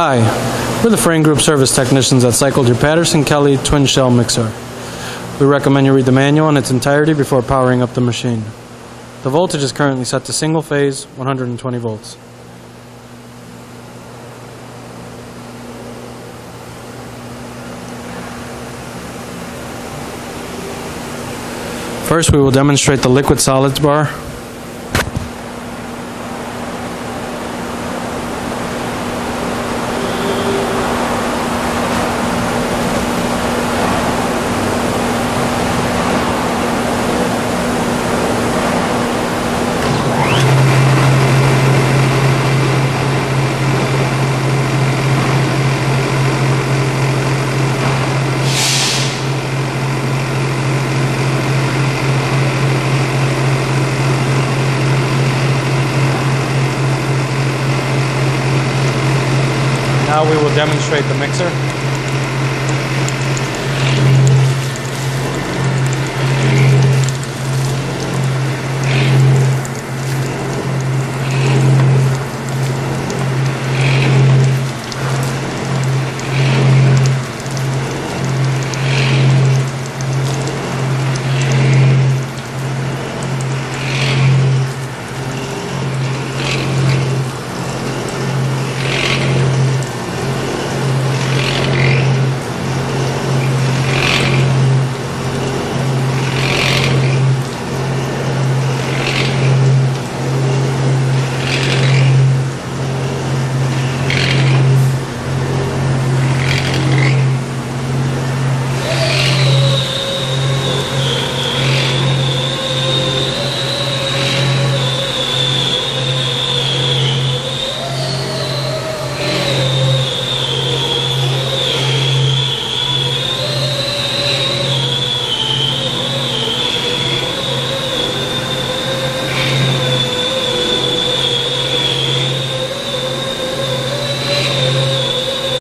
Hi, we're the Frain Group service technicians that cycled your Patterson Kelly twin shell mixer. We recommend you read the manual in its entirety before powering up the machine. The voltage is currently set to single phase 120 volts. First, we will demonstrate the liquid solids bar. Now we will demonstrate the mixer.